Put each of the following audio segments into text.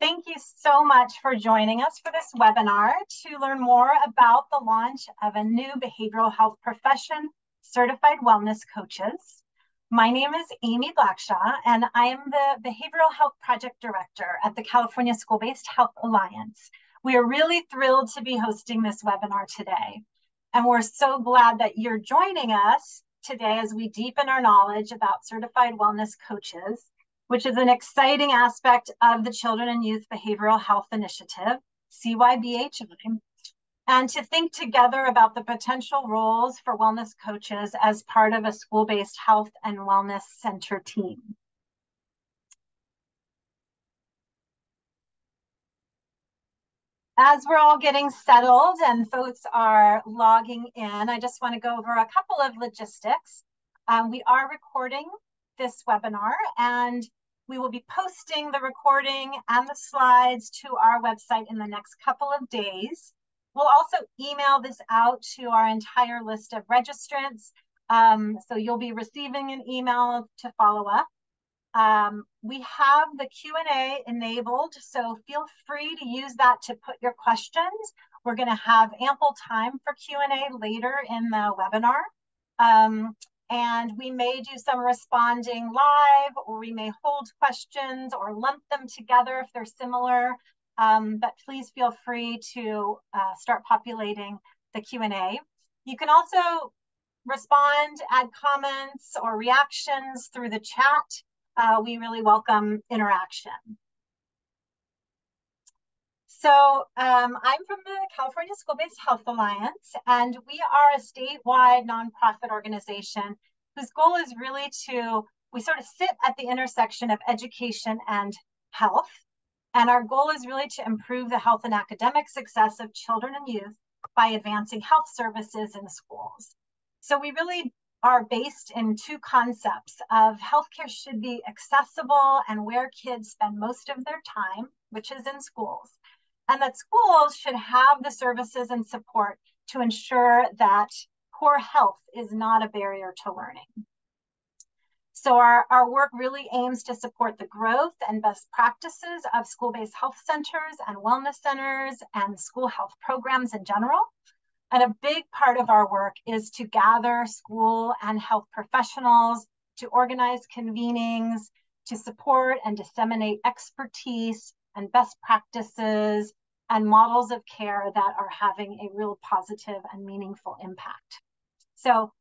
Thank you so much for joining us for this webinar to learn more about the launch of a new behavioral health profession, Certified Wellness Coaches. My name is Amy Blackshaw, and I am the Behavioral Health Project Director at the California School-Based Health Alliance. We are really thrilled to be hosting this webinar today. And we're so glad that you're joining us today as we deepen our knowledge about certified wellness coaches, which is an exciting aspect of the Children and Youth Behavioral Health Initiative, CYBHI, and to think together about the potential roles for wellness coaches as part of a school-based health and wellness center team. as we're all getting settled and folks are logging in, I just want to go over a couple of logistics. Um, we are recording this webinar and we will be posting the recording and the slides to our website in the next couple of days. We'll also email this out to our entire list of registrants. Um, so you'll be receiving an email to follow up. Um, we have the Q&A enabled, so feel free to use that to put your questions. We're going to have ample time for Q&A later in the webinar. Um, and we may do some responding live, or we may hold questions or lump them together if they're similar. Um, but please feel free to uh, start populating the Q&A. You can also respond, add comments or reactions through the chat uh, we really welcome interaction. So um, I'm from the California School-Based Health Alliance, and we are a statewide nonprofit organization whose goal is really to, we sort of sit at the intersection of education and health. And our goal is really to improve the health and academic success of children and youth by advancing health services in schools. So we really are based in two concepts of healthcare should be accessible and where kids spend most of their time, which is in schools, and that schools should have the services and support to ensure that poor health is not a barrier to learning. So our, our work really aims to support the growth and best practices of school-based health centers and wellness centers and school health programs in general, and a big part of our work is to gather school and health professionals, to organize convenings, to support and disseminate expertise and best practices and models of care that are having a real positive and meaningful impact. So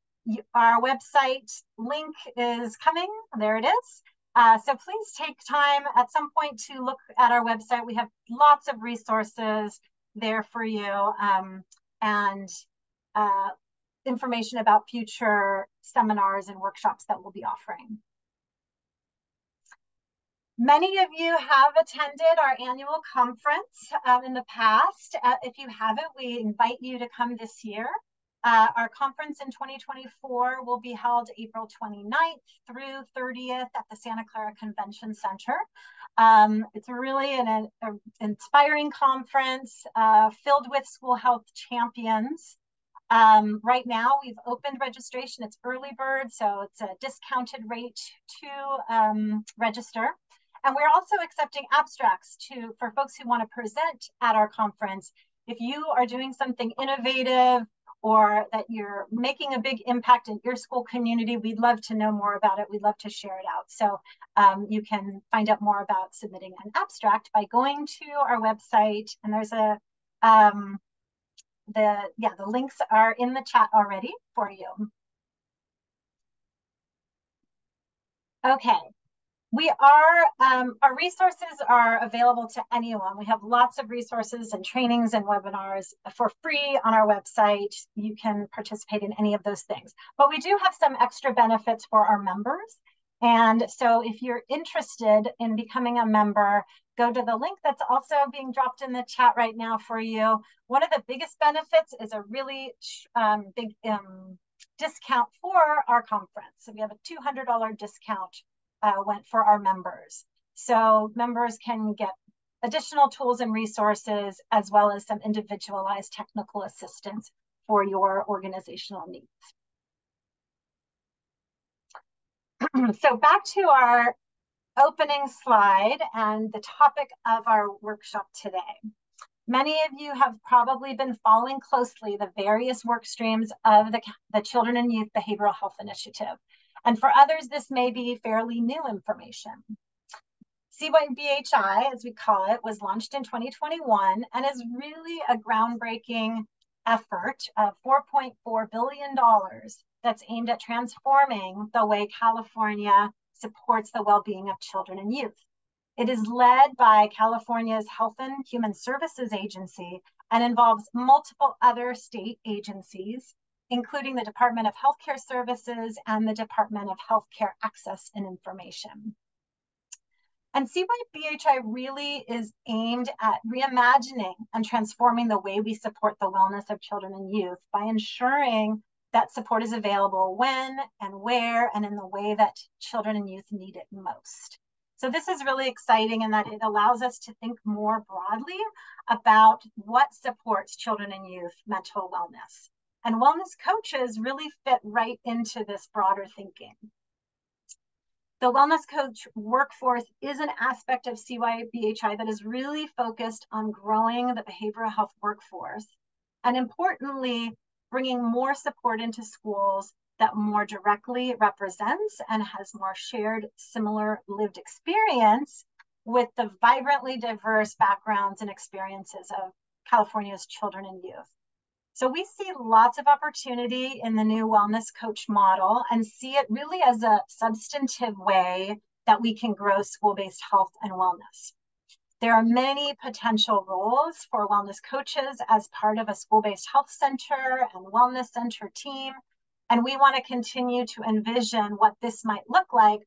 our website link is coming, there it is. Uh, so please take time at some point to look at our website. We have lots of resources there for you. Um, and uh, information about future seminars and workshops that we'll be offering. Many of you have attended our annual conference uh, in the past. Uh, if you haven't, we invite you to come this year. Uh, our conference in 2024 will be held April 29th through 30th at the Santa Clara Convention Center. Um, it's really an, an, inspiring conference uh, filled with school health champions. Um, right now, we've opened registration. It's early bird, so it's a discounted rate to um, register. And we're also accepting abstracts to for folks who want to present at our conference. If you are doing something innovative or that you're making a big impact in your school community, we'd love to know more about it. We'd love to share it out. So um, you can find out more about submitting an abstract by going to our website. And there's a, um, the, yeah, the links are in the chat already for you. Okay, we are, um, our resources are available to anyone. We have lots of resources and trainings and webinars for free on our website. You can participate in any of those things. But we do have some extra benefits for our members. And so if you're interested in becoming a member, go to the link that's also being dropped in the chat right now for you. One of the biggest benefits is a really um, big um, discount for our conference. So we have a $200 discount uh, went for our members. So members can get additional tools and resources, as well as some individualized technical assistance for your organizational needs. so back to our opening slide and the topic of our workshop today. Many of you have probably been following closely the various work streams of the, the Children and Youth Behavioral Health Initiative. And for others, this may be fairly new information. CYBHI, as we call it, was launched in 2021 and is really a groundbreaking effort of $4.4 billion that's aimed at transforming the way California supports the well-being of children and youth. It is led by California's Health and Human Services Agency and involves multiple other state agencies, including the Department of Healthcare Services and the Department of Healthcare Access and Information. And CYBHI really is aimed at reimagining and transforming the way we support the wellness of children and youth by ensuring that support is available when and where and in the way that children and youth need it most. So this is really exciting in that it allows us to think more broadly about what supports children and youth mental wellness. And wellness coaches really fit right into this broader thinking. The wellness coach workforce is an aspect of CYBHI that is really focused on growing the behavioral health workforce and importantly, bringing more support into schools that more directly represents and has more shared similar lived experience with the vibrantly diverse backgrounds and experiences of California's children and youth. So we see lots of opportunity in the new wellness coach model and see it really as a substantive way that we can grow school-based health and wellness. There are many potential roles for wellness coaches as part of a school-based health center and wellness center team. And we want to continue to envision what this might look like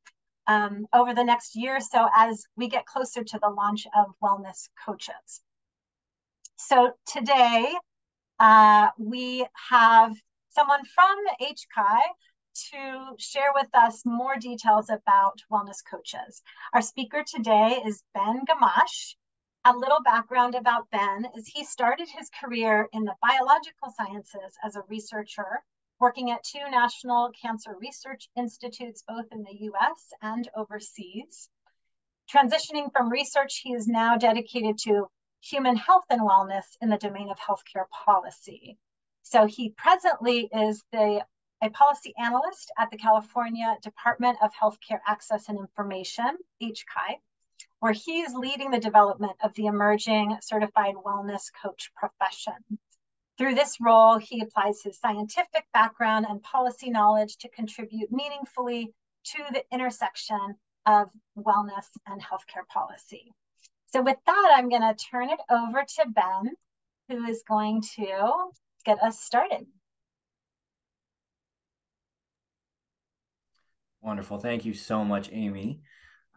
um, over the next year or so as we get closer to the launch of wellness coaches. So today, uh, we have someone from HCI to share with us more details about wellness coaches. Our speaker today is Ben Gamache. A little background about Ben is he started his career in the biological sciences as a researcher, working at two national cancer research institutes, both in the US and overseas. Transitioning from research, he is now dedicated to human health and wellness in the domain of healthcare policy. So he presently is the a policy analyst at the California Department of Healthcare Access and Information, HCI, where he is leading the development of the emerging certified wellness coach profession. Through this role, he applies his scientific background and policy knowledge to contribute meaningfully to the intersection of wellness and healthcare policy. So with that, I'm going to turn it over to Ben, who is going to get us started. Wonderful. Thank you so much, Amy.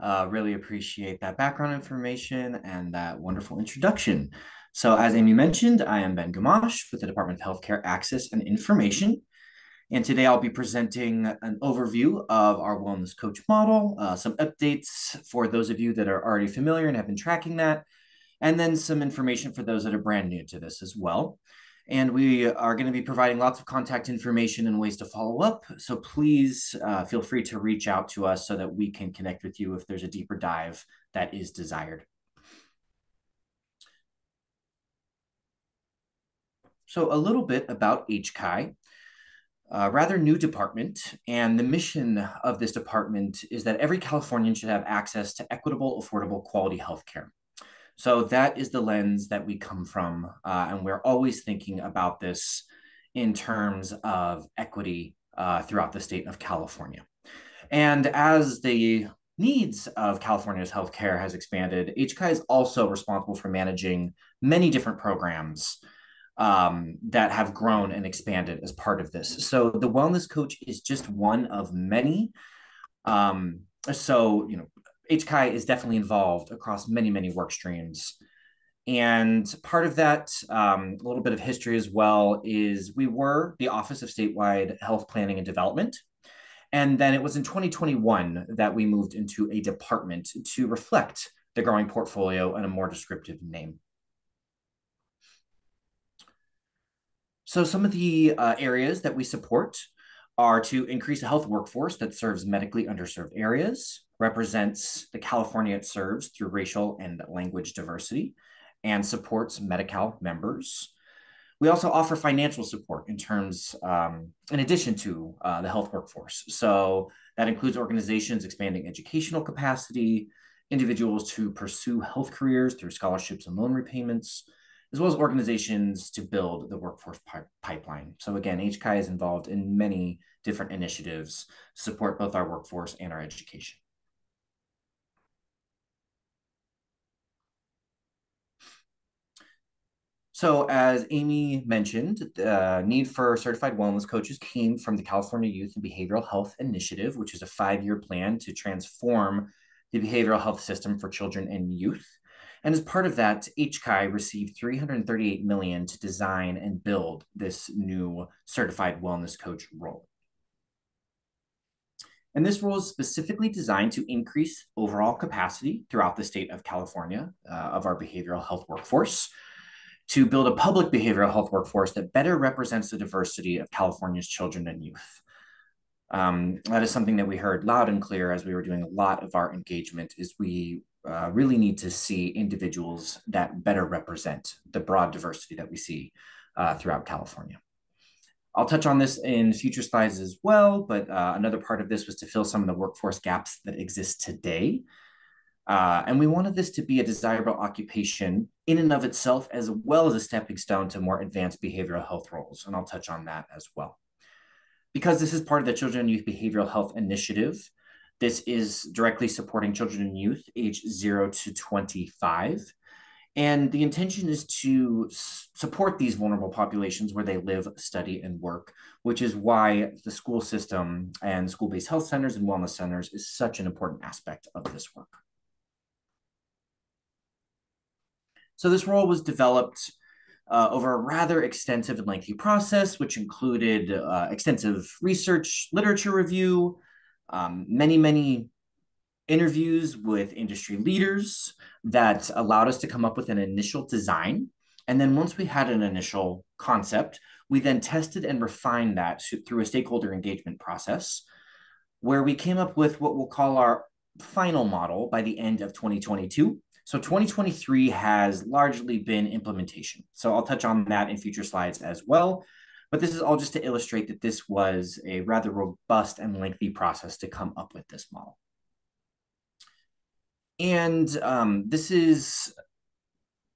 Uh, really appreciate that background information and that wonderful introduction. So as Amy mentioned, I am Ben Gamache with the Department of Healthcare Access and Information. And today I'll be presenting an overview of our wellness coach model, uh, some updates for those of you that are already familiar and have been tracking that, and then some information for those that are brand new to this as well. And we are going to be providing lots of contact information and ways to follow up. So please uh, feel free to reach out to us so that we can connect with you if there's a deeper dive that is desired. So a little bit about HCI a rather new department, and the mission of this department is that every Californian should have access to equitable, affordable, quality healthcare. So that is the lens that we come from, uh, and we're always thinking about this in terms of equity uh, throughout the state of California. And as the needs of California's healthcare has expanded, HCI is also responsible for managing many different programs um, that have grown and expanded as part of this. So the wellness coach is just one of many. Um, so you know, HCI is definitely involved across many many work streams. And part of that, um, a little bit of history as well, is we were the Office of Statewide Health Planning and Development. And then it was in 2021 that we moved into a department to reflect the growing portfolio and a more descriptive name. So some of the uh, areas that we support are to increase a health workforce that serves medically underserved areas, represents the California it serves through racial and language diversity, and supports Medi-Cal members. We also offer financial support in terms, um, in addition to uh, the health workforce. So that includes organizations expanding educational capacity, individuals to pursue health careers through scholarships and loan repayments, as well as organizations to build the workforce pi pipeline. So again, HCI is involved in many different initiatives support both our workforce and our education. So, as Amy mentioned, the need for certified wellness coaches came from the California Youth and Behavioral Health Initiative, which is a five year plan to transform the behavioral health system for children and youth. And as part of that, HCI received 338 million to design and build this new certified wellness coach role. And this role is specifically designed to increase overall capacity throughout the state of California uh, of our behavioral health workforce to build a public behavioral health workforce that better represents the diversity of California's children and youth. Um, that is something that we heard loud and clear as we were doing a lot of our engagement is we uh, really need to see individuals that better represent the broad diversity that we see uh, throughout California. I'll touch on this in future slides as well, but uh, another part of this was to fill some of the workforce gaps that exist today uh, and we wanted this to be a desirable occupation in and of itself, as well as a stepping stone to more advanced behavioral health roles. And I'll touch on that as well. Because this is part of the Children and Youth Behavioral Health Initiative, this is directly supporting children and youth age 0 to 25. And the intention is to support these vulnerable populations where they live, study, and work, which is why the school system and school based health centers and wellness centers is such an important aspect of this work. So this role was developed uh, over a rather extensive and lengthy process, which included uh, extensive research, literature review, um, many, many interviews with industry leaders that allowed us to come up with an initial design. And then once we had an initial concept, we then tested and refined that through a stakeholder engagement process where we came up with what we'll call our final model by the end of 2022 so 2023 has largely been implementation. So I'll touch on that in future slides as well. But this is all just to illustrate that this was a rather robust and lengthy process to come up with this model. And um, this is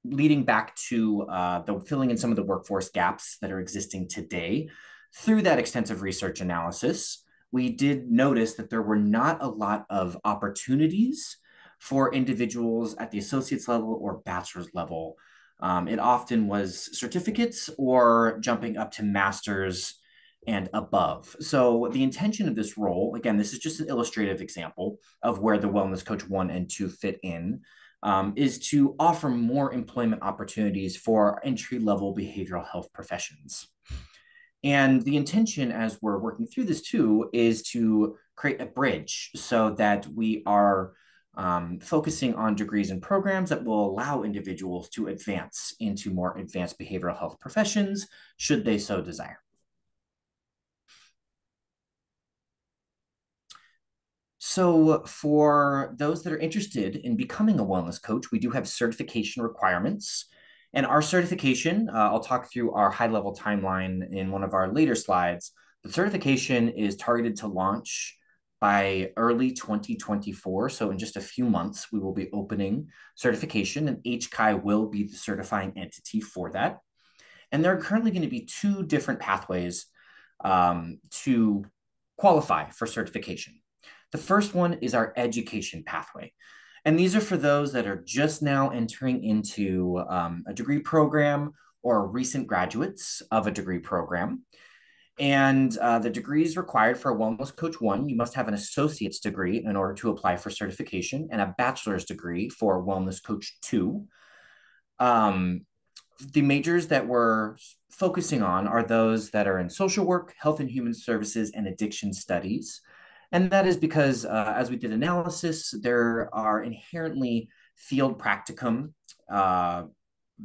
leading back to uh, the filling in some of the workforce gaps that are existing today. Through that extensive research analysis, we did notice that there were not a lot of opportunities for individuals at the associate's level or bachelor's level. Um, it often was certificates or jumping up to master's and above. So the intention of this role, again, this is just an illustrative example of where the Wellness Coach 1 and 2 fit in, um, is to offer more employment opportunities for entry-level behavioral health professions. And the intention as we're working through this too is to create a bridge so that we are um, focusing on degrees and programs that will allow individuals to advance into more advanced behavioral health professions, should they so desire. So for those that are interested in becoming a wellness coach, we do have certification requirements. And our certification, uh, I'll talk through our high level timeline in one of our later slides. The certification is targeted to launch by early 2024. So in just a few months, we will be opening certification and HCI will be the certifying entity for that. And there are currently going to be two different pathways um, to qualify for certification. The first one is our education pathway. And these are for those that are just now entering into um, a degree program or recent graduates of a degree program. And uh, the degrees required for a Wellness Coach 1, you must have an associate's degree in order to apply for certification and a bachelor's degree for Wellness Coach 2. Um, the majors that we're focusing on are those that are in social work, health and human services, and addiction studies. And that is because, uh, as we did analysis, there are inherently field practicum uh,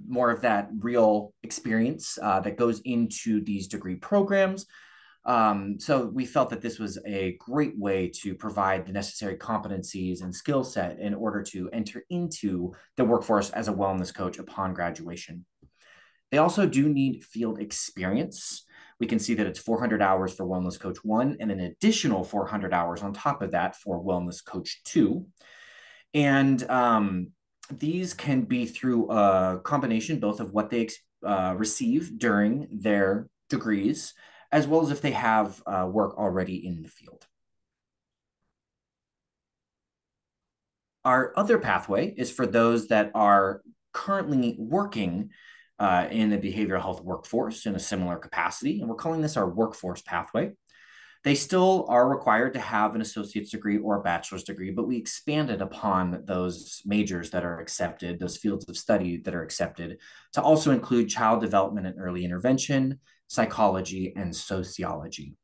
more of that real experience uh, that goes into these degree programs. Um, so we felt that this was a great way to provide the necessary competencies and skill set in order to enter into the workforce as a wellness coach upon graduation. They also do need field experience. We can see that it's 400 hours for Wellness Coach 1 and an additional 400 hours on top of that for Wellness Coach 2. And um, these can be through a combination both of what they uh, receive during their degrees as well as if they have uh, work already in the field. Our other pathway is for those that are currently working uh, in the behavioral health workforce in a similar capacity, and we're calling this our workforce pathway. They still are required to have an associate's degree or a bachelor's degree, but we expanded upon those majors that are accepted, those fields of study that are accepted, to also include child development and early intervention, psychology, and sociology.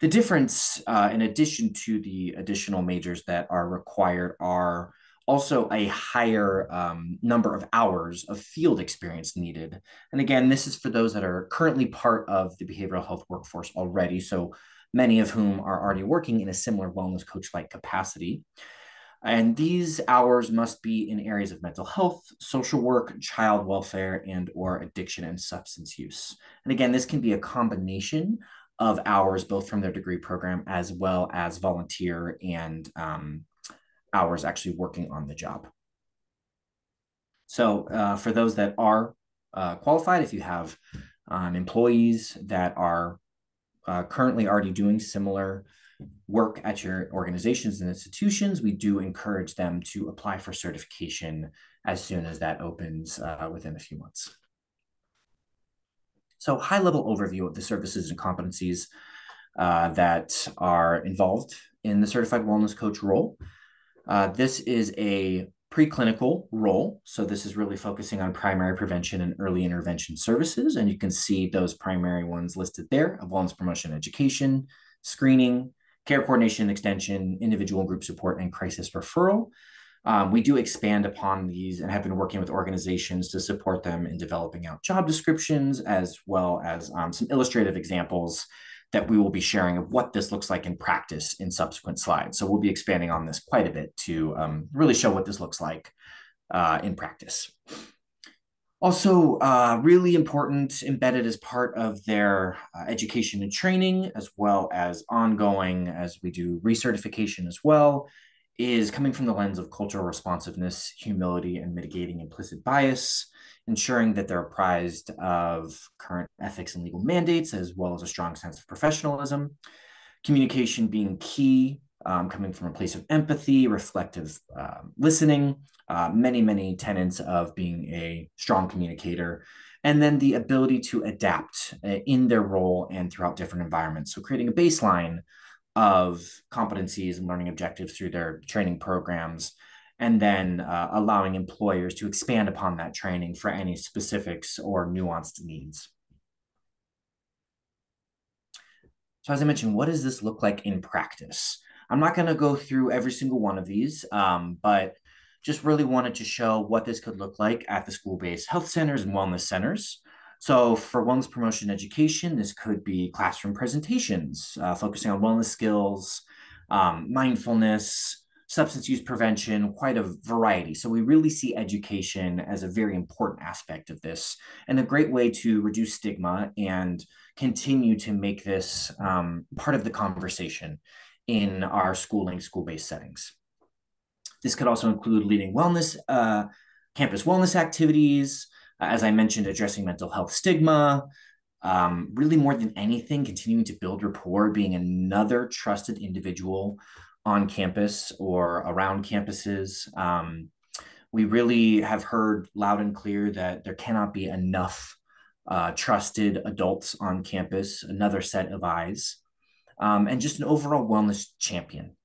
The difference, uh, in addition to the additional majors that are required, are also a higher um, number of hours of field experience needed. And again, this is for those that are currently part of the behavioral health workforce already. So many of whom are already working in a similar wellness coach like capacity. And these hours must be in areas of mental health, social work, child welfare, and or addiction and substance use. And again, this can be a combination of hours, both from their degree program as well as volunteer and um, hours actually working on the job. So uh, for those that are uh, qualified, if you have um, employees that are uh, currently already doing similar work at your organizations and institutions, we do encourage them to apply for certification as soon as that opens uh, within a few months. So high level overview of the services and competencies uh, that are involved in the certified wellness coach role. Uh, this is a preclinical role. So this is really focusing on primary prevention and early intervention services. And you can see those primary ones listed there of wellness promotion education, screening, care coordination extension, individual group support, and crisis referral. Um, we do expand upon these and have been working with organizations to support them in developing out job descriptions as well as um, some illustrative examples that we will be sharing of what this looks like in practice in subsequent slides. So we'll be expanding on this quite a bit to um, really show what this looks like uh, in practice. Also, uh, really important, embedded as part of their uh, education and training, as well as ongoing as we do recertification as well, is coming from the lens of cultural responsiveness, humility, and mitigating implicit bias, ensuring that they're apprised of current ethics and legal mandates, as well as a strong sense of professionalism. Communication being key, um, coming from a place of empathy, reflective uh, listening, uh, many, many tenets of being a strong communicator, and then the ability to adapt uh, in their role and throughout different environments. So, creating a baseline of competencies and learning objectives through their training programs, and then uh, allowing employers to expand upon that training for any specifics or nuanced needs. So, as I mentioned, what does this look like in practice? I'm not going to go through every single one of these, um, but just really wanted to show what this could look like at the school-based health centers and wellness centers. So for wellness promotion education, this could be classroom presentations, uh, focusing on wellness skills, um, mindfulness, substance use prevention, quite a variety. So we really see education as a very important aspect of this and a great way to reduce stigma and continue to make this um, part of the conversation in our schooling, school-based settings. This could also include leading wellness, uh, campus wellness activities, uh, as I mentioned, addressing mental health stigma, um, really more than anything, continuing to build rapport, being another trusted individual on campus or around campuses. Um, we really have heard loud and clear that there cannot be enough uh, trusted adults on campus, another set of eyes um, and just an overall wellness champion.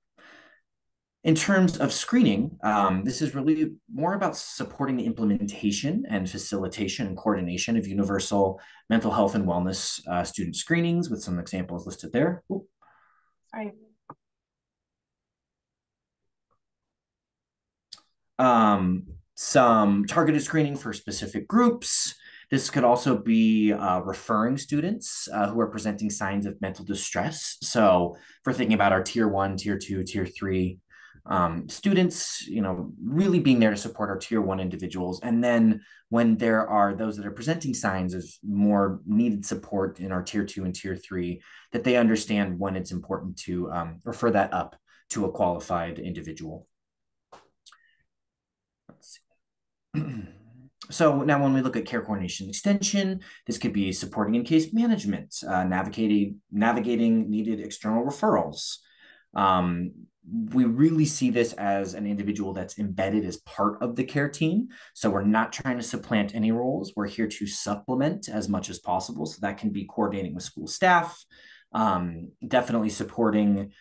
In terms of screening, um, this is really more about supporting the implementation and facilitation and coordination of universal mental health and wellness uh, student screenings with some examples listed there. Ooh. Sorry. Um, some targeted screening for specific groups, This could also be uh, referring students uh, who are presenting signs of mental distress. So, for thinking about our tier one, tier two, tier three um, students, you know, really being there to support our tier one individuals. And then when there are those that are presenting signs of more needed support in our tier two and tier three, that they understand when it's important to um, refer that up to a qualified individual. Let's see. So now when we look at care coordination extension, this could be supporting in case management, uh, navigating, navigating needed external referrals. Um, we really see this as an individual that's embedded as part of the care team. So we're not trying to supplant any roles. We're here to supplement as much as possible. So that can be coordinating with school staff, um, definitely supporting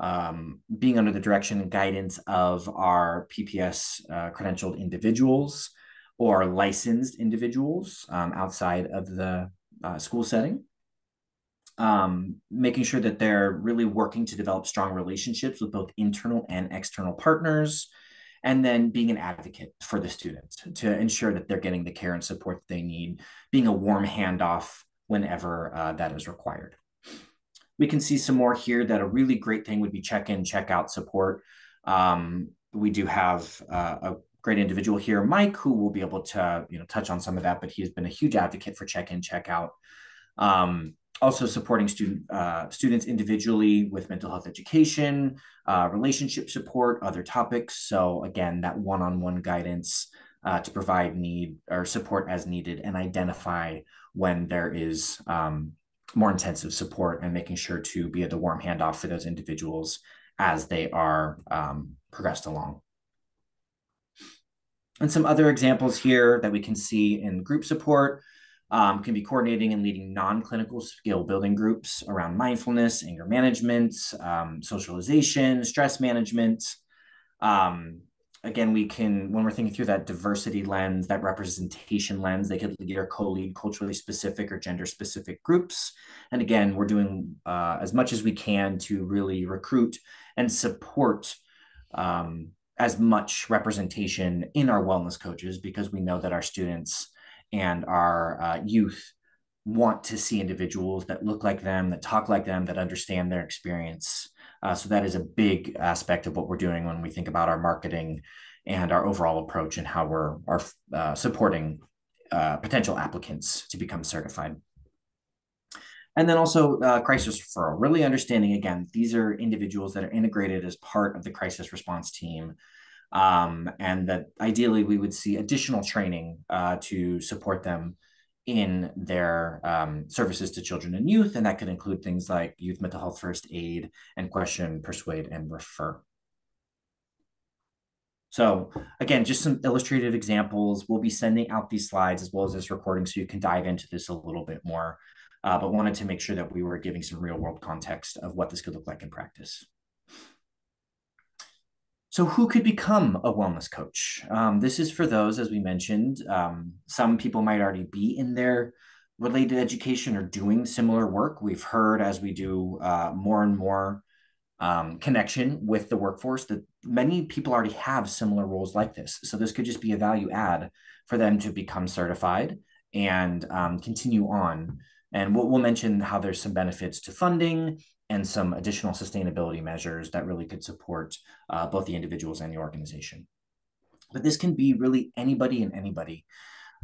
um, being under the direction and guidance of our PPS uh, credentialed individuals or licensed individuals um, outside of the uh, school setting um, making sure that they're really working to develop strong relationships with both internal and external partners, and then being an advocate for the students to ensure that they're getting the care and support that they need, being a warm handoff whenever uh, that is required. We can see some more here that a really great thing would be check in, check out support. Um, we do have uh, a great individual here, Mike, who will be able to you know touch on some of that, but he has been a huge advocate for check in, check out. Um, also supporting student uh, students individually with mental health education, uh, relationship support, other topics. So again, that one-on-one guidance uh, to provide need or support as needed and identify when there is um, more intensive support and making sure to be at the warm handoff for those individuals as they are um, progressed along. And some other examples here that we can see in group support um, can be coordinating and leading non-clinical skill building groups around mindfulness, anger management, um, socialization, stress management. Um, again, we can, when we're thinking through that diversity lens, that representation lens, they could lead or co-lead culturally specific or gender specific groups. And again, we're doing uh, as much as we can to really recruit and support um, as much representation in our wellness coaches because we know that our students and our uh, youth want to see individuals that look like them, that talk like them, that understand their experience. Uh, so that is a big aspect of what we're doing when we think about our marketing and our overall approach and how we're are, uh, supporting uh, potential applicants to become certified. And then also uh, crisis referral, really understanding again, these are individuals that are integrated as part of the crisis response team um, and that ideally we would see additional training uh, to support them in their um, services to children and youth. And that could include things like youth mental health first aid and question, persuade, and refer. So again, just some illustrated examples. We'll be sending out these slides as well as this recording so you can dive into this a little bit more, uh, but wanted to make sure that we were giving some real world context of what this could look like in practice. So, who could become a wellness coach? Um, this is for those, as we mentioned, um, some people might already be in their related education or doing similar work. We've heard as we do uh, more and more um, connection with the workforce that many people already have similar roles like this. So, this could just be a value add for them to become certified and um, continue on. And we'll, we'll mention how there's some benefits to funding and some additional sustainability measures that really could support uh, both the individuals and the organization. But this can be really anybody and anybody,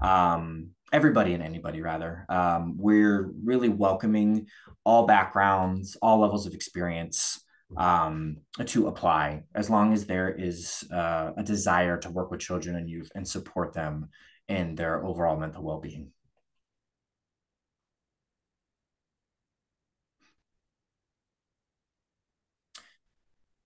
um, everybody and anybody, rather. Um, we're really welcoming all backgrounds, all levels of experience um, to apply, as long as there is uh, a desire to work with children and youth and support them in their overall mental well being.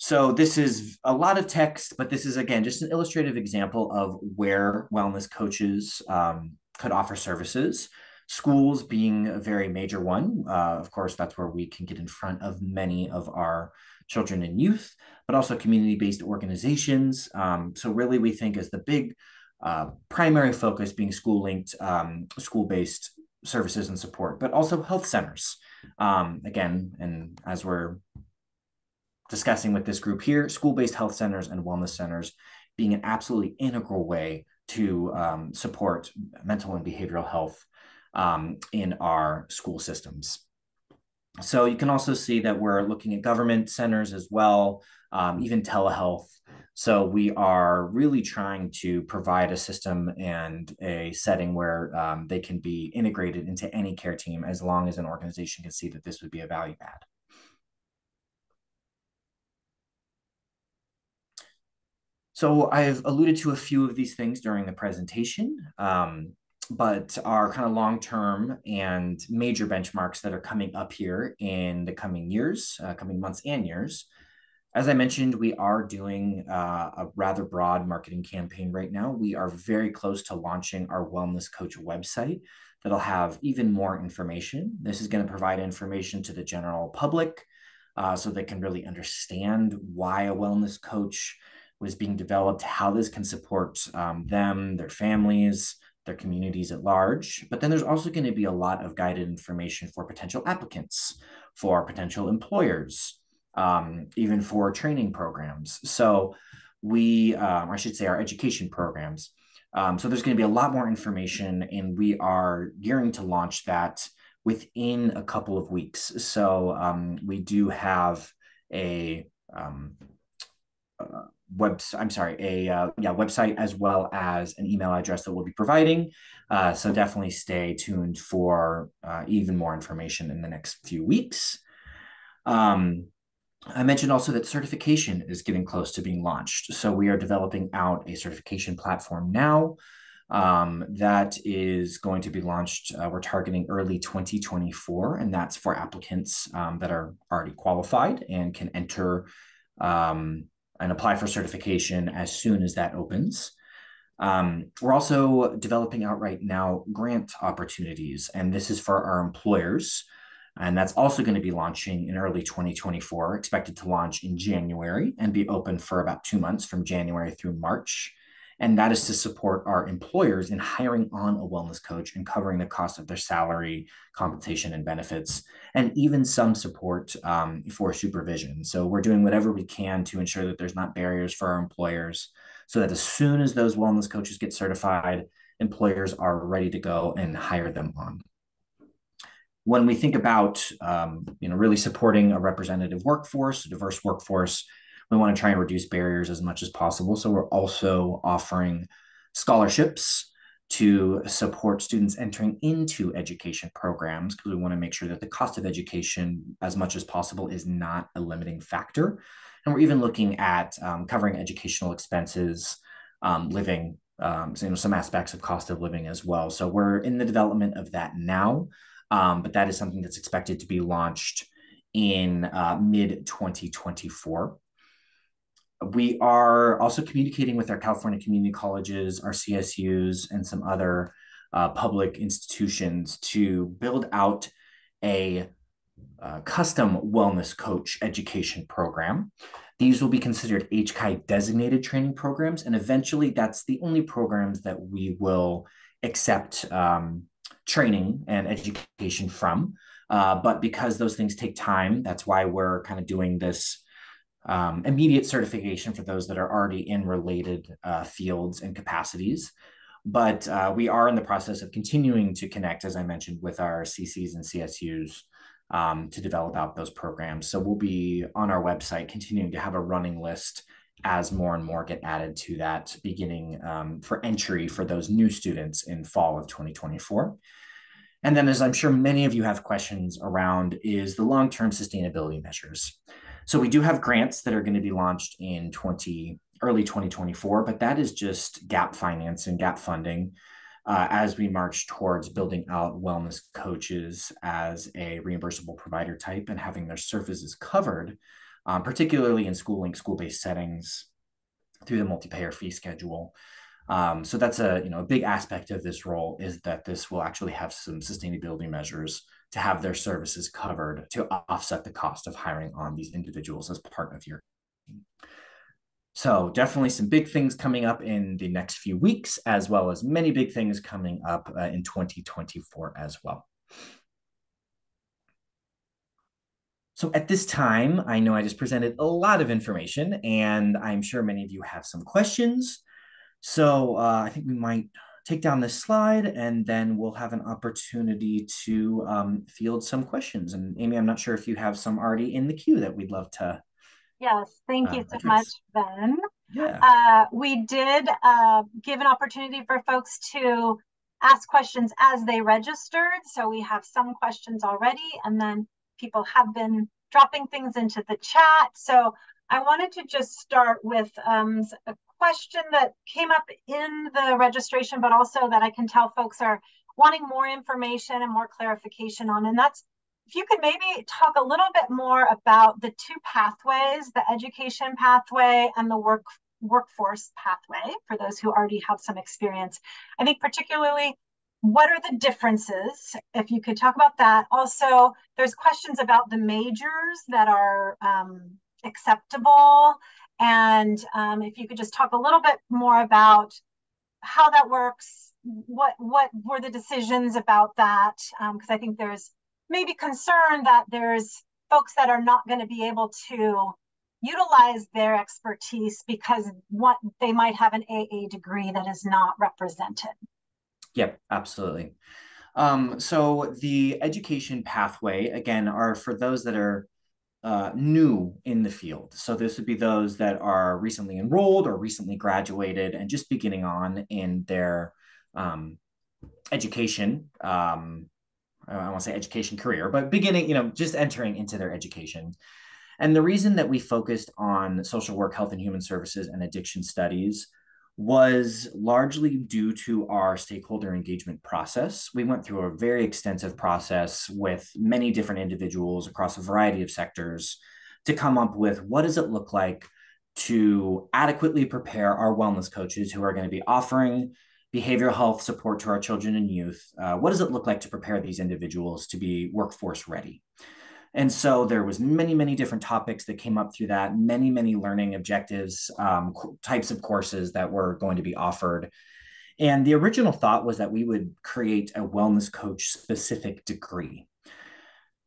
So this is a lot of text, but this is again just an illustrative example of where wellness coaches um, could offer services. Schools being a very major one. Uh, of course, that's where we can get in front of many of our children and youth, but also community-based organizations. Um, so really, we think as the big uh, primary focus being school-linked, um, school-based services and support, but also health centers. Um, again, and as we're discussing with this group here, school-based health centers and wellness centers being an absolutely integral way to um, support mental and behavioral health um, in our school systems. So you can also see that we're looking at government centers as well, um, even telehealth. So we are really trying to provide a system and a setting where um, they can be integrated into any care team as long as an organization can see that this would be a value add. So I've alluded to a few of these things during the presentation. Um, but our kind of long term and major benchmarks that are coming up here in the coming years, uh, coming months and years. As I mentioned, we are doing uh, a rather broad marketing campaign right now. We are very close to launching our Wellness Coach website that'll have even more information. This is going to provide information to the general public uh, so they can really understand why a wellness coach was being developed, how this can support um, them, their families, their communities at large. But then there's also going to be a lot of guided information for potential applicants, for potential employers, um, even for training programs. So we, um, I should say, our education programs. Um, so there's going to be a lot more information, and we are gearing to launch that within a couple of weeks. So um, we do have a um, uh, web i'm sorry a uh, yeah website as well as an email address that we'll be providing. Uh, so definitely stay tuned for uh, even more information in the next few weeks. Um, i mentioned also that certification is getting close to being launched. So we are developing out a certification platform now um, that is going to be launched uh, we're targeting early 2024 and that's for applicants um, that are already qualified and can enter um, and apply for certification as soon as that opens. Um, we're also developing out right now grant opportunities, and this is for our employers. And that's also going to be launching in early 2024, expected to launch in January and be open for about two months from January through March and that is to support our employers in hiring on a wellness coach and covering the cost of their salary, compensation, and benefits, and even some support um, for supervision. So we're doing whatever we can to ensure that there's not barriers for our employers, so that as soon as those wellness coaches get certified, employers are ready to go and hire them on. When we think about, um, you know, really supporting a representative workforce, a diverse workforce, we want to try and reduce barriers as much as possible. So we're also offering scholarships to support students entering into education programs because we want to make sure that the cost of education, as much as possible, is not a limiting factor. And we're even looking at um, covering educational expenses, um, living, um, so, you know, some aspects of cost of living as well. So we're in the development of that now, um, but that is something that's expected to be launched in uh, mid 2024 we are also communicating with our California community colleges, our CSUs, and some other uh, public institutions to build out a uh, custom wellness coach education program. These will be considered HCI designated training programs, and eventually that's the only programs that we will accept um, training and education from. Uh, but because those things take time, that's why we're kind of doing this um, immediate certification for those that are already in related uh, fields and capacities. But uh, we are in the process of continuing to connect, as I mentioned, with our CCs and CSUs um, to develop out those programs. So we'll be on our website continuing to have a running list as more and more get added to that beginning um, for entry for those new students in fall of 2024. And then, as I'm sure many of you have questions around, is the long term sustainability measures. So we do have grants that are going to be launched in 20 early 2024, but that is just gap finance and gap funding uh, as we march towards building out wellness coaches as a reimbursable provider type and having their services covered, um, particularly in school-linked school-based settings through the multi-payer fee schedule. Um, so that's a you know a big aspect of this role is that this will actually have some sustainability measures to have their services covered to offset the cost of hiring on these individuals as part of your team. So definitely some big things coming up in the next few weeks, as well as many big things coming up uh, in 2024 as well. So at this time, I know I just presented a lot of information and I'm sure many of you have some questions. So uh, I think we might take down this slide and then we'll have an opportunity to um, field some questions. And Amy, I'm not sure if you have some already in the queue that we'd love to. Yes, thank you uh, so much, Ben. Yeah. Uh, we did uh, give an opportunity for folks to ask questions as they registered. So we have some questions already, and then people have been dropping things into the chat. So I wanted to just start with um, a question that came up in the registration, but also that I can tell folks are wanting more information and more clarification on. And that's if you could maybe talk a little bit more about the two pathways, the education pathway and the work workforce pathway for those who already have some experience. I think particularly what are the differences? If you could talk about that. Also, there's questions about the majors that are um, acceptable and um, if you could just talk a little bit more about how that works, what what were the decisions about that? Because um, I think there's maybe concern that there's folks that are not going to be able to utilize their expertise because what they might have an AA degree that is not represented. Yep, absolutely. Um, so the education pathway, again, are for those that are uh, new in the field. So this would be those that are recently enrolled or recently graduated and just beginning on in their um, education. Um, I want to say education career, but beginning, you know, just entering into their education. And the reason that we focused on social work, health and human services, and addiction studies was largely due to our stakeholder engagement process. We went through a very extensive process with many different individuals across a variety of sectors to come up with what does it look like to adequately prepare our wellness coaches who are going to be offering behavioral health support to our children and youth. Uh, what does it look like to prepare these individuals to be workforce ready? And so there was many, many different topics that came up through that, many, many learning objectives, um, types of courses that were going to be offered. And the original thought was that we would create a wellness coach specific degree.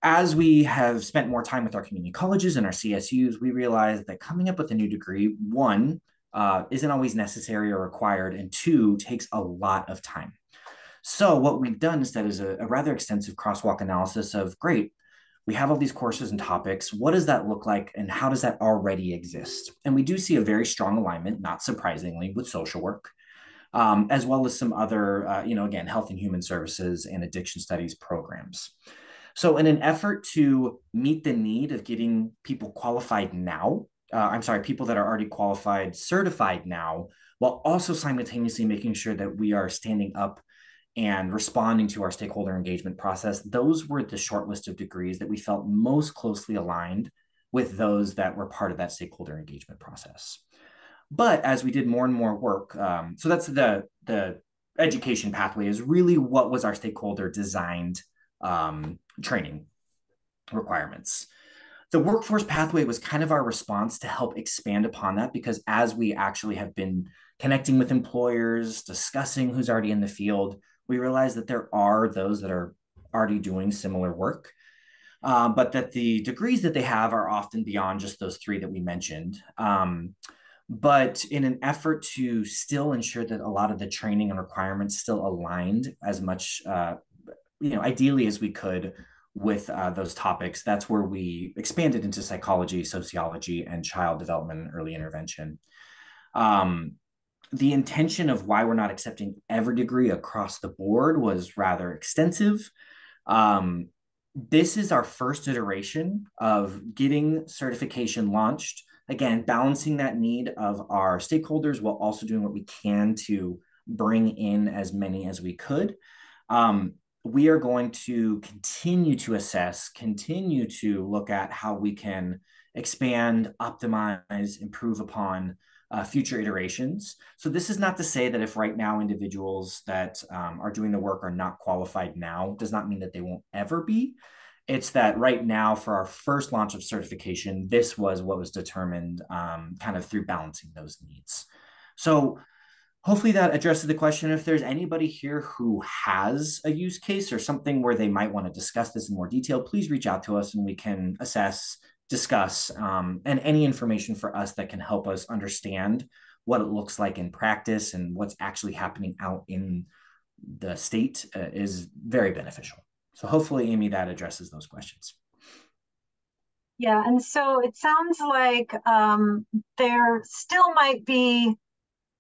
As we have spent more time with our community colleges and our CSUs, we realized that coming up with a new degree, one, uh, isn't always necessary or required, and two, takes a lot of time. So, what we've done instead is a, a rather extensive crosswalk analysis of great, we have all these courses and topics. What does that look like and how does that already exist? And we do see a very strong alignment, not surprisingly, with social work, um, as well as some other, uh, you know, again, health and human services and addiction studies programs. So, in an effort to meet the need of getting people qualified now, uh, I'm sorry, people that are already qualified, certified now, while also simultaneously making sure that we are standing up and responding to our stakeholder engagement process, those were the short list of degrees that we felt most closely aligned with those that were part of that stakeholder engagement process. But as we did more and more work, um, so that's the the education pathway is really what was our stakeholder designed um, training requirements. The workforce pathway was kind of our response to help expand upon that because as we actually have been connecting with employers, discussing who's already in the field, we realize that there are those that are already doing similar work, um, but that the degrees that they have are often beyond just those three that we mentioned. Um, but in an effort to still ensure that a lot of the training and requirements still aligned as much, uh, you know, ideally as we could with uh, those topics, that's where we expanded into psychology, sociology, and child development and early intervention. Um, the intention of why we're not accepting every degree across the board was rather extensive. Um, this is our first iteration of getting certification launched. Again, balancing that need of our stakeholders while also doing what we can to bring in as many as we could. Um, we are going to continue to assess, continue to look at how we can expand, optimize, improve upon uh, future iterations. So this is not to say that if right now individuals that um, are doing the work are not qualified now, does not mean that they won't ever be. It's that right now for our first launch of certification, this was what was determined um, kind of through balancing those needs. So hopefully that addresses the question. If there's anybody here who has a use case or something where they might want to discuss this in more detail, please reach out to us and we can assess discuss um, and any information for us that can help us understand what it looks like in practice and what's actually happening out in the state uh, is very beneficial. So hopefully, Amy, that addresses those questions. Yeah, and so it sounds like um, there still might be,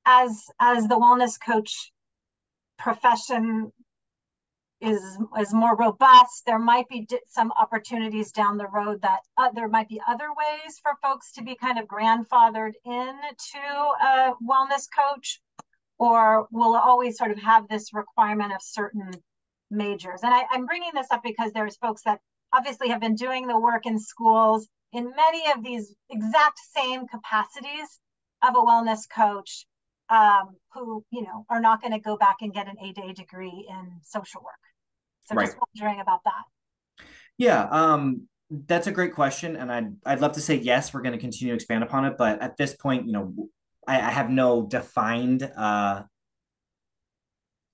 as as the wellness coach profession is is more robust. There might be some opportunities down the road that uh, there might be other ways for folks to be kind of grandfathered in to a wellness coach or will always sort of have this requirement of certain majors. And I, i'm bringing this up because there's folks that obviously have been doing the work in schools in many of these exact same capacities of a wellness coach um, who you know are not going to go back and get an AA degree in social work. So right. just wondering about that. Yeah, um, that's a great question, and I'd I'd love to say yes, we're going to continue to expand upon it, but at this point, you know, I, I have no defined uh,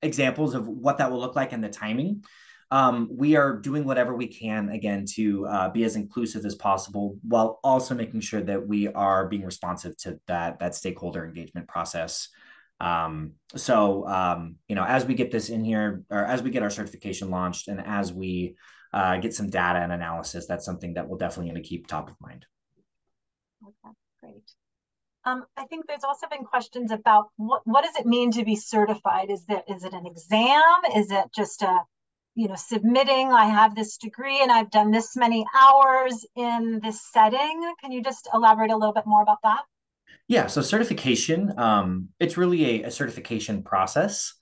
examples of what that will look like and the timing. Um, we are doing whatever we can again to uh, be as inclusive as possible while also making sure that we are being responsive to that that stakeholder engagement process um, so um, you know as we get this in here or as we get our certification launched and as we uh, get some data and analysis that's something that we'll definitely going to keep top of mind okay great um, I think there's also been questions about what, what does it mean to be certified? Is that is it an exam? Is it just a you know submitting i have this degree and i've done this many hours in this setting. Can you just elaborate a little bit more about that? Yeah so certification um, it's really a, a, certification process.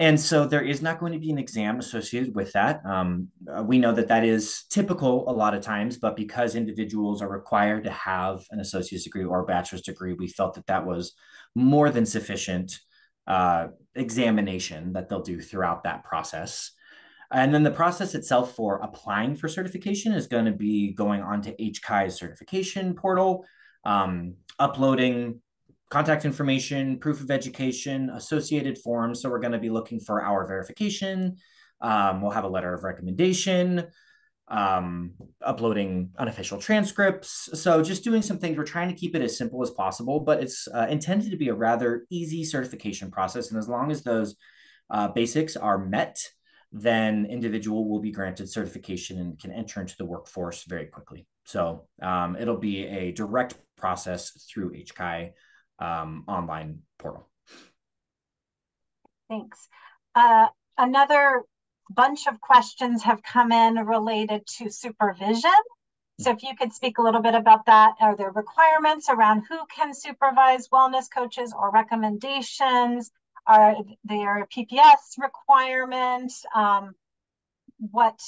And so there is not going to be an exam associated with that. Um, uh, we know that that is typical a lot of times but because individuals are required to have an associate's degree or a bachelor's degree we felt that that was more than sufficient uh, examination that they'll do throughout that process and then the process itself for applying for certification is going to be going onto HCAI's certification portal, um, uploading contact information, proof of education, associated forms. So we're going to be looking for our verification. Um, we'll have a letter of recommendation, um, uploading unofficial transcripts. So just doing some things. We're trying to keep it as simple as possible, but it's uh, intended to be a rather easy certification process. And as long as those uh, basics are met, then individual will be granted certification and can enter into the workforce very quickly. So um, it'll be a direct process through HCAI um, online portal. Thanks. Uh, another bunch of questions have come in related to supervision. So if you could speak a little bit about that, are there requirements around who can supervise wellness coaches or recommendations? Are there PPS requirements? Um, what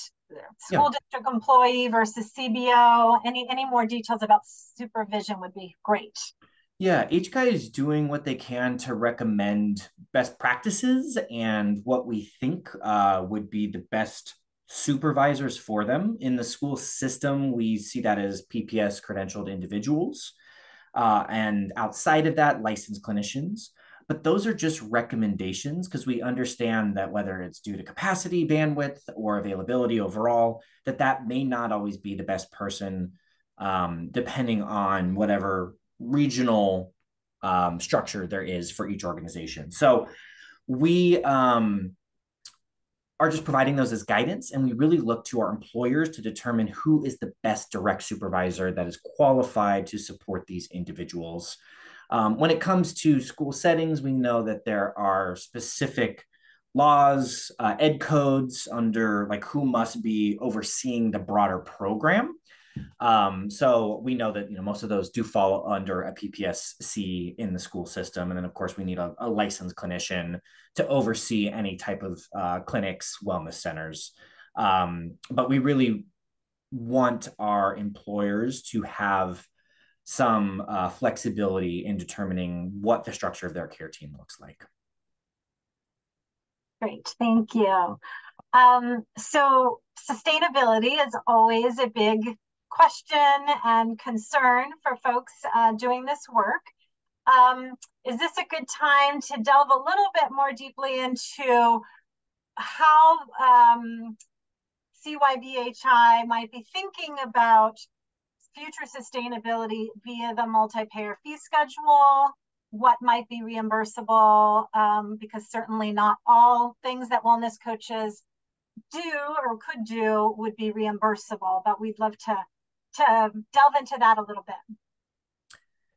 school yeah. district employee versus CBO? Any any more details about supervision would be great. Yeah, HCAI is doing what they can to recommend best practices and what we think uh, would be the best supervisors for them. In the school system, we see that as PPS credentialed individuals. Uh, and outside of that, licensed clinicians but those are just recommendations because we understand that whether it's due to capacity bandwidth or availability overall that that may not always be the best person um, depending on whatever regional um, structure there is for each organization. So we um, are just providing those as guidance and we really look to our employers to determine who is the best direct supervisor that is qualified to support these individuals um, when it comes to school settings, we know that there are specific laws, uh, ed codes under like who must be overseeing the broader program. Um, so we know that you know most of those do fall under a PPSC in the school system, and then of course we need a, a licensed clinician to oversee any type of uh, clinics, wellness centers. Um, but we really want our employers to have some uh, flexibility in determining what the structure of their care team looks like. Great, thank you. Um, so sustainability is always a big question and concern for folks uh, doing this work. Um, is this a good time to delve a little bit more deeply into how um, CYBHI might be thinking about future sustainability via the multi-payer fee schedule, what might be reimbursable, um, because certainly not all things that wellness coaches do or could do would be reimbursable, but we'd love to to delve into that a little bit.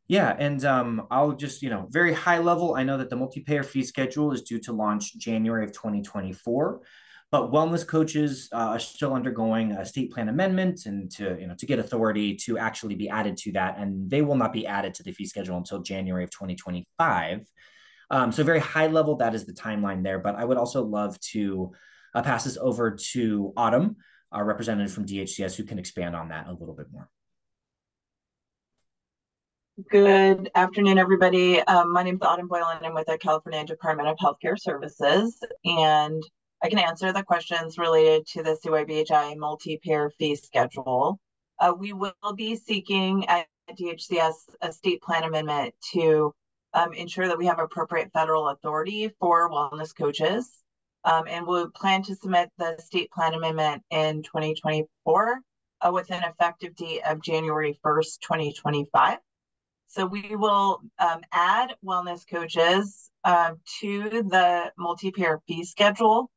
Yeah, and um, I'll just, you know, very high level. I know that the multi-payer fee schedule is due to launch January of 2024, but wellness coaches uh, are still undergoing a state plan amendment and to, you know, to get authority to actually be added to that, and they will not be added to the fee schedule until January of 2025. Um, so very high level, that is the timeline there. But I would also love to uh, pass this over to Autumn, our representative from DHCS, who can expand on that a little bit more. Good afternoon, everybody. Um, my name is Autumn Boylan. I'm with the California Department of Healthcare Services, and I can answer the questions related to the CYBHI multi-payer fee schedule. Uh, we will be seeking at DHCS a state plan amendment to um, ensure that we have appropriate federal authority for wellness coaches. Um, and we'll plan to submit the state plan amendment in 2024 uh, with an effective date of January 1st, 2025. So we will um, add wellness coaches uh, to the multi-payer fee schedule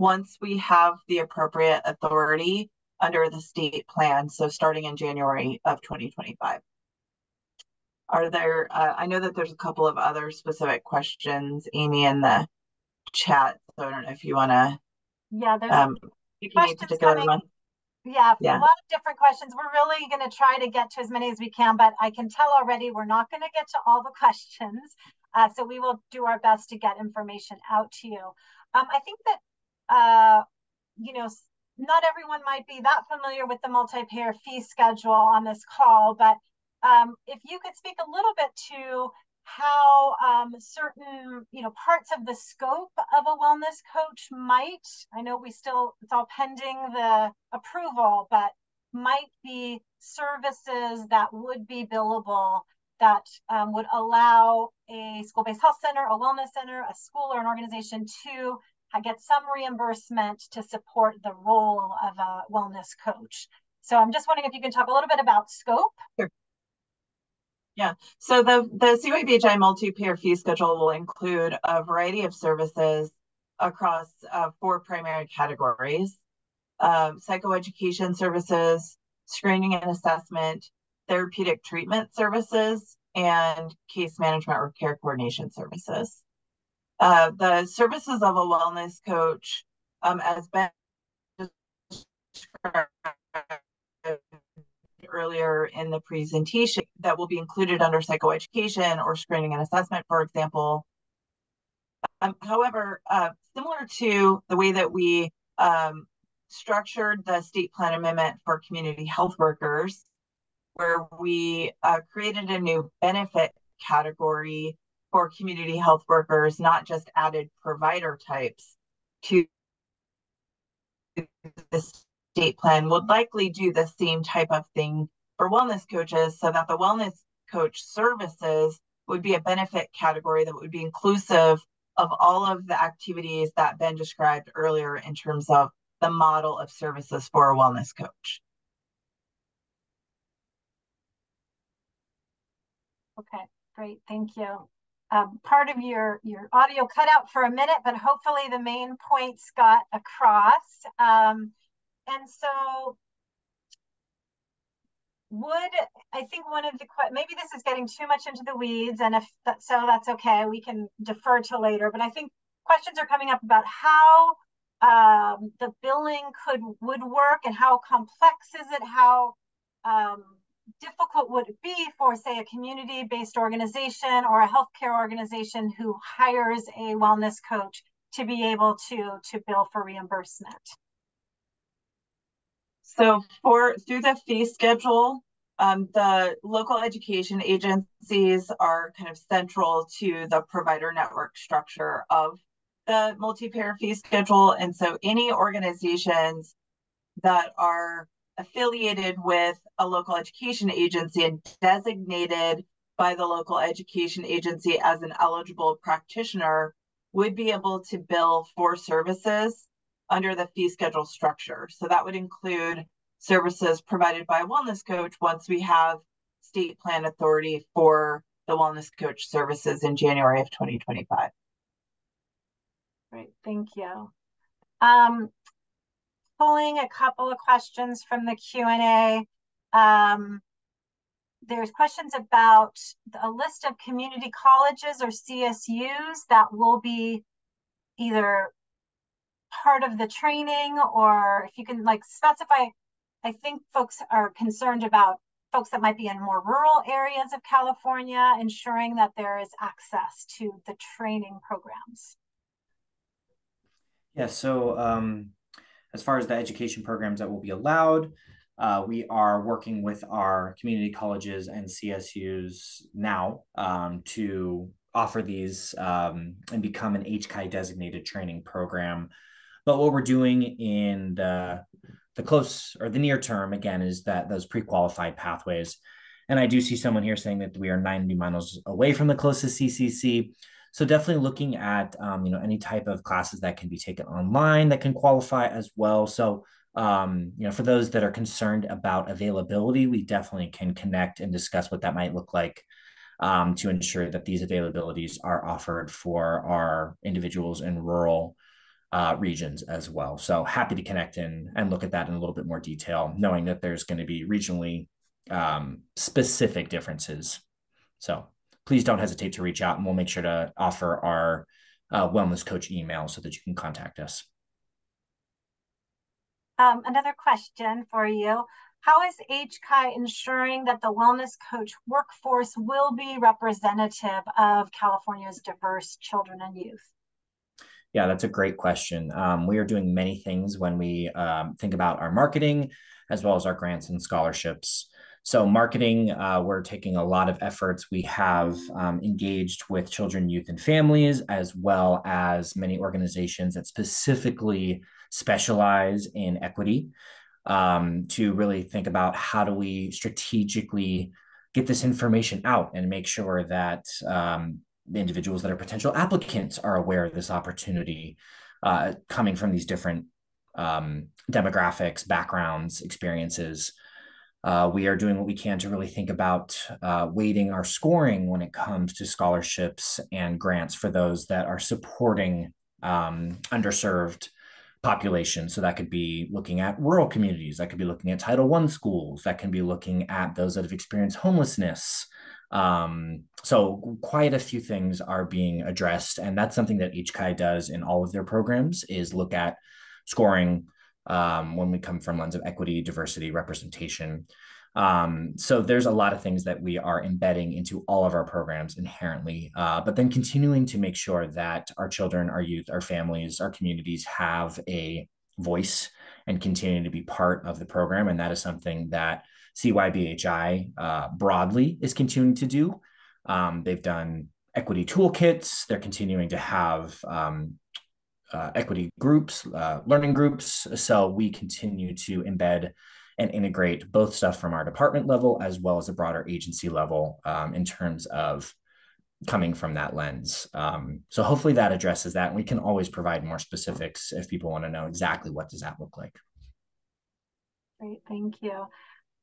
once we have the appropriate authority under the state plan. So starting in January of 2025. Are there, uh, I know that there's a couple of other specific questions, Amy, in the chat. So I don't know if you want to. Yeah, there's um, questions coming. One. Yeah, yeah, a lot of different questions. We're really going to try to get to as many as we can, but I can tell already we're not going to get to all the questions. Uh, so we will do our best to get information out to you. Um, I think that, uh, you know, not everyone might be that familiar with the multi-payer fee schedule on this call, but um, if you could speak a little bit to how um, certain you know parts of the scope of a wellness coach might i know we still it's all pending the approval but might be services that would be billable that um, would allow a school-based health center a wellness center a school or an organization to get some reimbursement to support the role of a wellness coach so i'm just wondering if you can talk a little bit about scope sure. Yeah, so the, the CYBHI multi-payer fee schedule will include a variety of services across uh, four primary categories. Um, psychoeducation services, screening and assessment, therapeutic treatment services, and case management or care coordination services. Uh, the services of a wellness coach, um, as Ben earlier in the presentation that will be included under psychoeducation or screening and assessment, for example. Um, however, uh, similar to the way that we um, structured the state plan amendment for community health workers, where we uh, created a new benefit category for community health workers, not just added provider types to this state plan would likely do the same type of thing for wellness coaches so that the wellness coach services would be a benefit category that would be inclusive of all of the activities that Ben described earlier in terms of the model of services for a wellness coach. Okay, great, thank you. Um, part of your, your audio cut out for a minute, but hopefully the main points got across. Um, and so would I think one of the maybe this is getting too much into the weeds, and if that, so, that's okay. We can defer to later. But I think questions are coming up about how um, the billing could would work and how complex is it? How um, difficult would it be for, say, a community-based organization or a healthcare organization who hires a wellness coach to be able to to bill for reimbursement? So for through the fee schedule, um, the local education agencies are kind of central to the provider network structure of the multi-payer fee schedule. And so any organizations that are affiliated with a local education agency and designated by the local education agency as an eligible practitioner would be able to bill for services under the fee schedule structure. So that would include services provided by a wellness coach once we have state plan authority for the wellness coach services in January of 2025. Great, thank you. Um, pulling a couple of questions from the Q&A. Um, there's questions about a list of community colleges or CSUs that will be either part of the training or if you can like specify, I think folks are concerned about folks that might be in more rural areas of California, ensuring that there is access to the training programs. Yeah, so um, as far as the education programs that will be allowed, uh, we are working with our community colleges and CSUs now um, to offer these um, and become an HCAI designated training program. But what we're doing in the the close or the near term again is that those pre-qualified pathways. And I do see someone here saying that we are 90 miles away from the closest CCC. So definitely looking at um, you know any type of classes that can be taken online that can qualify as well. So um, you know, for those that are concerned about availability, we definitely can connect and discuss what that might look like um, to ensure that these availabilities are offered for our individuals in rural uh, regions as well. So happy to connect in and look at that in a little bit more detail, knowing that there's going to be regionally um, specific differences. So please don't hesitate to reach out, and we'll make sure to offer our uh, wellness coach email so that you can contact us. Um, another question for you. How is HCAI ensuring that the wellness coach workforce will be representative of California's diverse children and youth? Yeah, that's a great question. Um, we are doing many things when we um, think about our marketing as well as our grants and scholarships. So, marketing, uh, we're taking a lot of efforts. We have um, engaged with children, youth, and families, as well as many organizations that specifically specialize in equity um, to really think about how do we strategically get this information out and make sure that um, individuals that are potential applicants are aware of this opportunity uh, coming from these different um, demographics, backgrounds, experiences. Uh, we are doing what we can to really think about uh, weighting our scoring when it comes to scholarships and grants for those that are supporting um, underserved population. So that could be looking at rural communities, that could be looking at Title One schools, that can be looking at those that have experienced homelessness. Um, so quite a few things are being addressed, and that's something that HCAI does in all of their programs is look at scoring um, when we come from lens of equity, diversity, representation. Um, so there's a lot of things that we are embedding into all of our programs inherently, uh, but then continuing to make sure that our children, our youth, our families, our communities have a voice and continue to be part of the program. And that is something that CYBHI uh, broadly is continuing to do. Um, they've done equity toolkits. They're continuing to have um, uh, equity groups, uh, learning groups. So we continue to embed and integrate both stuff from our department level as well as a broader agency level um, in terms of coming from that lens. Um, so hopefully that addresses that. And we can always provide more specifics if people want to know exactly what does that look like. Great, thank you.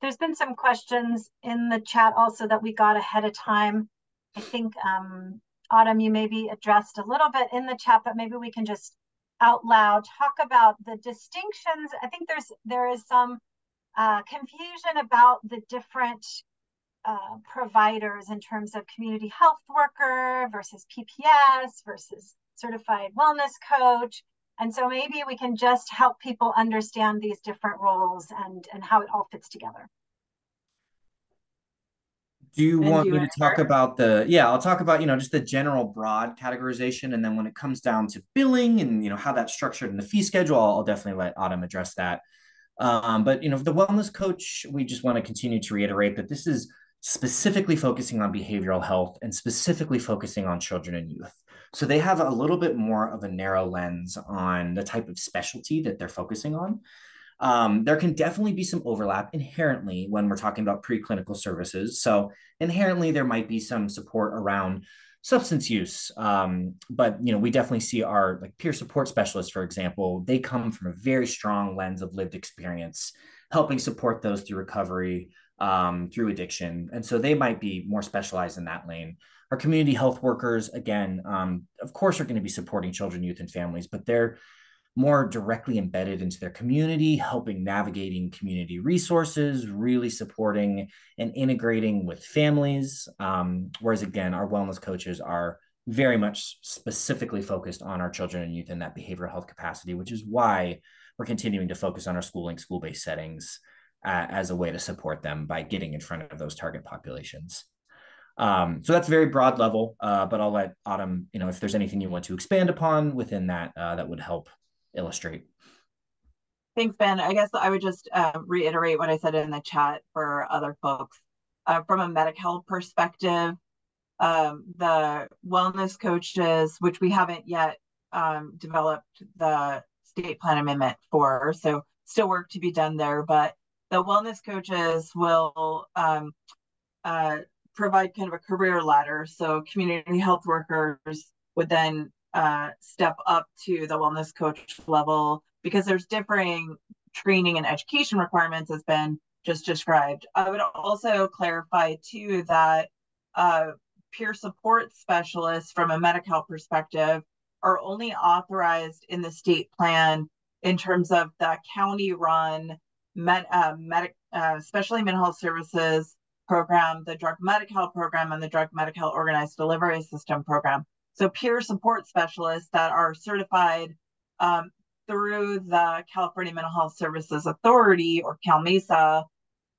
There's been some questions in the chat also that we got ahead of time. I think um, Autumn, you maybe addressed a little bit in the chat, but maybe we can just out loud talk about the distinctions. I think there's there is some uh, confusion about the different uh, providers in terms of community health worker versus PPS versus certified wellness coach. And so maybe we can just help people understand these different roles and, and how it all fits together. Do you and want do you me to talk about the yeah, I'll talk about, you know, just the general broad categorization. And then when it comes down to billing and you know how that's structured in the fee schedule, I'll, I'll definitely let Autumn address that. Um, but you know, the wellness coach, we just want to continue to reiterate that this is specifically focusing on behavioral health and specifically focusing on children and youth. So they have a little bit more of a narrow lens on the type of specialty that they're focusing on. Um, there can definitely be some overlap inherently when we're talking about preclinical services. So inherently, there might be some support around substance use. Um, but you know, we definitely see our like peer support specialists, for example, they come from a very strong lens of lived experience, helping support those through recovery, um, through addiction. And so they might be more specialized in that lane. Our community health workers, again, um, of course, are going to be supporting children, youth, and families, but they're more directly embedded into their community, helping navigating community resources, really supporting and integrating with families. Um, whereas, again, our wellness coaches are very much specifically focused on our children and youth in that behavioral health capacity, which is why we're continuing to focus on our schooling, school based settings uh, as a way to support them by getting in front of those target populations. Um, so that's very broad level, uh, but I'll let Autumn, you know, if there's anything you want to expand upon within that, uh, that would help illustrate. Thanks, Ben. I guess I would just uh, reiterate what I said in the chat for other folks. Uh, from a Medi-Cal perspective, um, the wellness coaches, which we haven't yet um, developed the state plan amendment for, so still work to be done there, but the wellness coaches will um, uh, provide kind of a career ladder. So community health workers would then uh, step up to the wellness coach level because there's differing training and education requirements as Ben just described. I would also clarify too that uh, peer support specialists from a Medi-Cal perspective are only authorized in the state plan in terms of the county run med, uh, medic, uh, mental health services program, the drug Medi-Cal program, and the drug Medi-Cal organized delivery system program. So peer support specialists that are certified um, through the California Mental Health Services Authority or CalMHSA,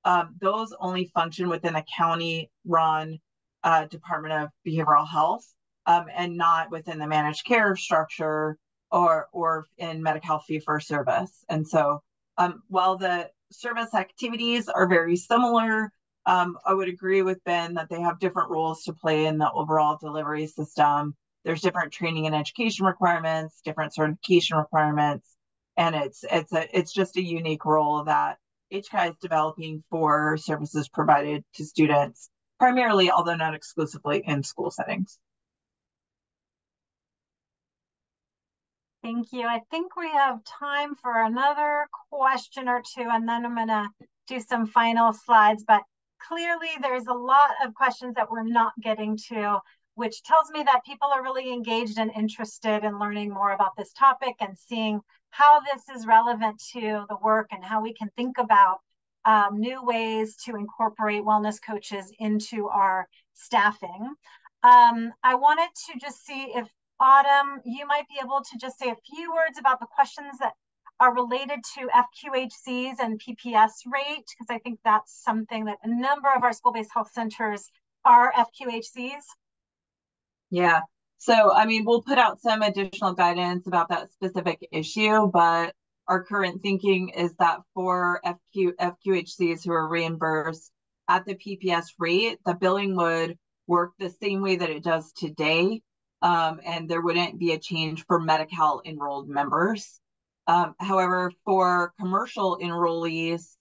um, those only function within a county-run uh, Department of Behavioral Health um, and not within the managed care structure or or in Medi-Cal fee for service. And so um, while the service activities are very similar, um, I would agree with Ben that they have different roles to play in the overall delivery system. There's different training and education requirements, different certification requirements, and it's it's a it's just a unique role that HCAI is developing for services provided to students, primarily, although not exclusively, in school settings. Thank you. I think we have time for another question or two, and then I'm going to do some final slides. But clearly, there's a lot of questions that we're not getting to, which tells me that people are really engaged and interested in learning more about this topic and seeing how this is relevant to the work and how we can think about um, new ways to incorporate wellness coaches into our staffing. Um, I wanted to just see if Autumn, you might be able to just say a few words about the questions that are related to FQHCs and PPS rate, because I think that's something that a number of our school-based health centers are FQHCs. Yeah, so I mean, we'll put out some additional guidance about that specific issue, but our current thinking is that for FQ, FQHCs who are reimbursed at the PPS rate, the billing would work the same way that it does today um, and there wouldn't be a change for Medi-Cal enrolled members. Um, however, for commercial enrollees,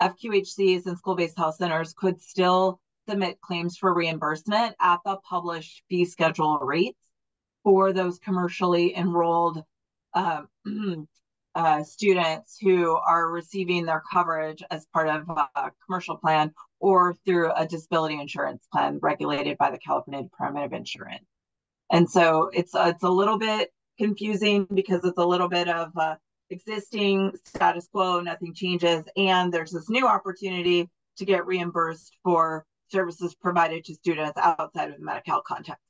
FQHCs and school-based health centers could still submit claims for reimbursement at the published fee schedule rates for those commercially enrolled uh, uh, students who are receiving their coverage as part of a commercial plan or through a disability insurance plan regulated by the California Department of Insurance. And so it's it's a little bit confusing because it's a little bit of uh, existing status quo, nothing changes, and there's this new opportunity to get reimbursed for services provided to students outside of the Medi-Cal context.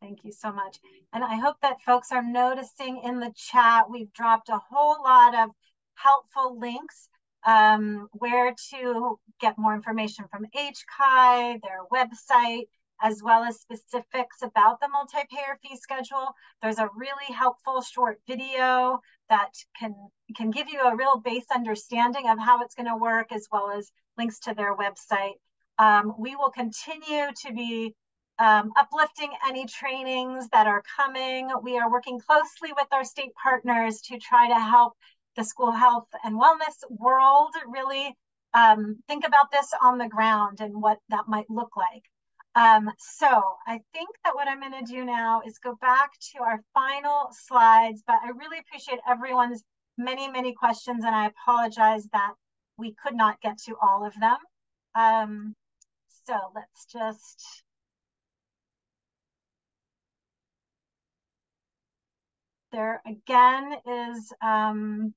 Thank you so much. And I hope that folks are noticing in the chat, we've dropped a whole lot of helpful links um, where to get more information from HCAI, their website, as well as specifics about the multi-payer fee schedule. There's a really helpful short video that can, can give you a real base understanding of how it's gonna work, as well as links to their website. Um, we will continue to be um, uplifting any trainings that are coming. We are working closely with our state partners to try to help the school health and wellness world really um, think about this on the ground and what that might look like. Um, so I think that what I'm going to do now is go back to our final slides, but I really appreciate everyone's many, many questions, and I apologize that we could not get to all of them. Um, so let's just there again is um,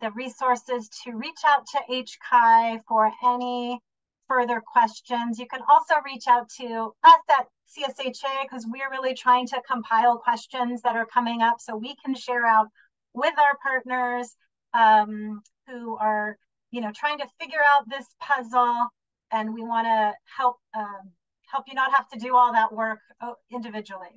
the resources to reach out to HCAI for any further questions. You can also reach out to us at CSHA because we're really trying to compile questions that are coming up so we can share out with our partners um, who are, you know, trying to figure out this puzzle and we want to help um, help you not have to do all that work uh, individually.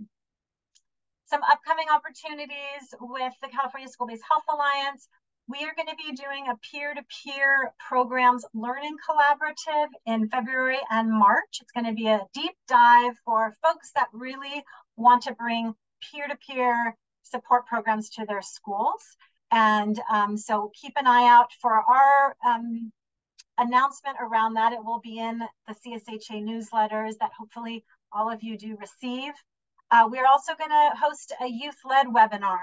Some upcoming opportunities with the California School-Based Health Alliance. We are going to be doing a peer-to-peer programs learning collaborative in February and March. It's going to be a deep dive for folks that really want to bring peer-to-peer support programs to their schools. And um, so keep an eye out for our um, announcement around that. It will be in the CSHA newsletters that hopefully all of you do receive. Uh, we're also going to host a youth-led webinar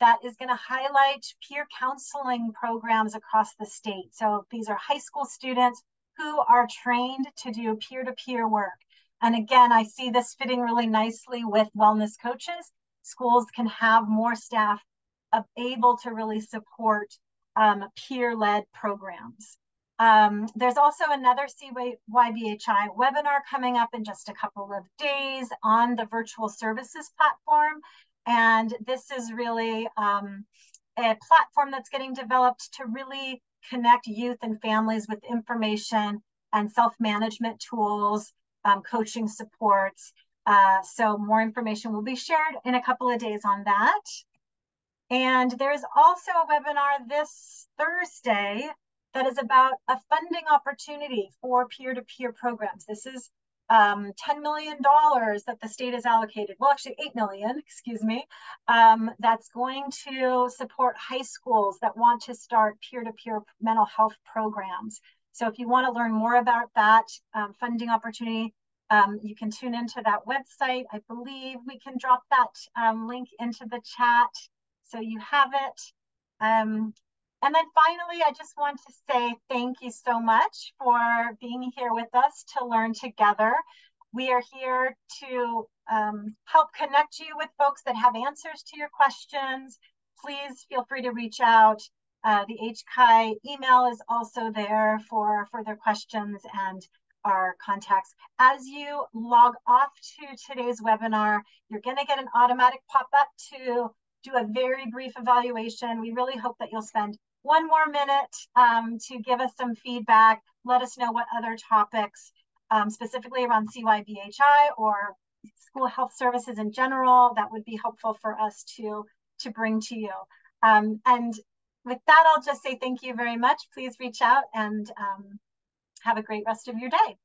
that is going to highlight peer counseling programs across the state. So these are high school students who are trained to do peer-to-peer -peer work. And again, I see this fitting really nicely with wellness coaches. Schools can have more staff able to really support um, peer-led programs. Um, there's also another CYBHI webinar coming up in just a couple of days on the virtual services platform. And this is really um, a platform that's getting developed to really connect youth and families with information and self-management tools, um, coaching supports. Uh, so more information will be shared in a couple of days on that. And there's also a webinar this Thursday that is about a funding opportunity for peer-to-peer programs. This is um, $10 million that the state has allocated, well, actually 8 million, excuse me, um, that's going to support high schools that want to start peer-to-peer mental health programs. So if you want to learn more about that um, funding opportunity, um, you can tune into that website. I believe we can drop that um, link into the chat so you have it. And then finally, I just want to say thank you so much for being here with us to learn together. We are here to um, help connect you with folks that have answers to your questions. Please feel free to reach out. Uh, the HCAI email is also there for further questions and our contacts. As you log off to today's webinar, you're going to get an automatic pop-up to do a very brief evaluation. We really hope that you'll spend one more minute um, to give us some feedback. Let us know what other topics, um, specifically around CYBHI or school health services in general, that would be helpful for us to, to bring to you. Um, and with that, I'll just say thank you very much. Please reach out and um, have a great rest of your day.